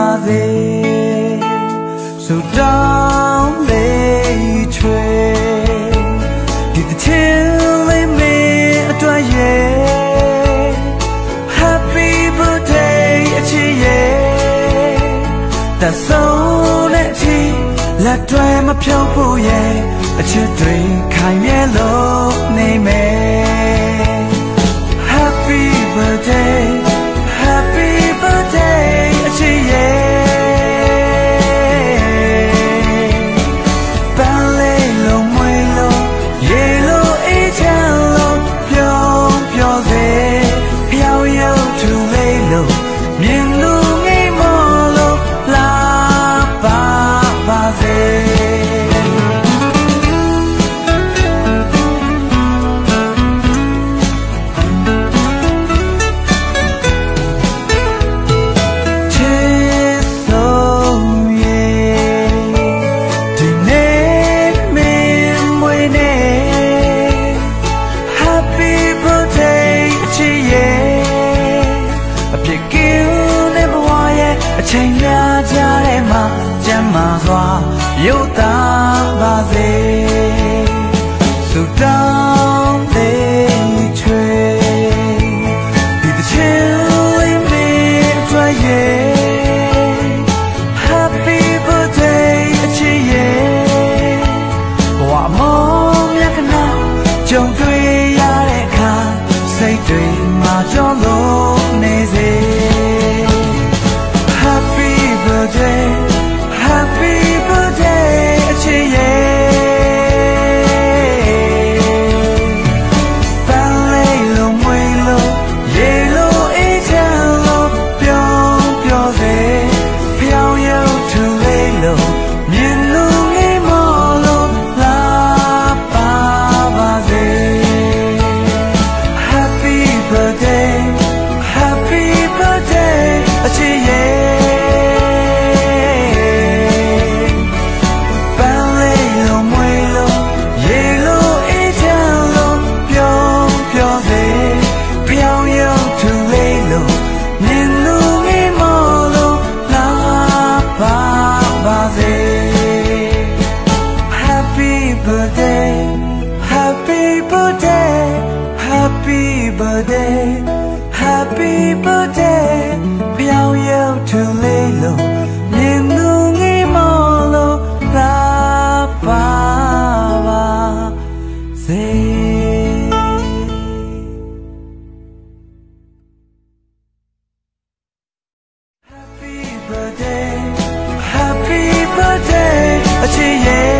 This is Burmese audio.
ပါစေဆုတောင်းလေးချွေဒီတစ်ချင်းလေးမင်းအတွက်ရေ Happy birthday အချစ်ရေတဆုံးတဲ့အချစ်လက်တွဲမဖြုတ်ဖို့ရေအချစ်တွေခိုင်မြဲလို့နေမယ် ချိန်များကြားထဲမှာကျမ်းမာစွာရုပ်သားပါစေ So down birthday. Happy birthday. ပြောင်ရောက်သူလေးလုံးမြင်သူငိမလို့သာပါပါစေချစ်ရဲ့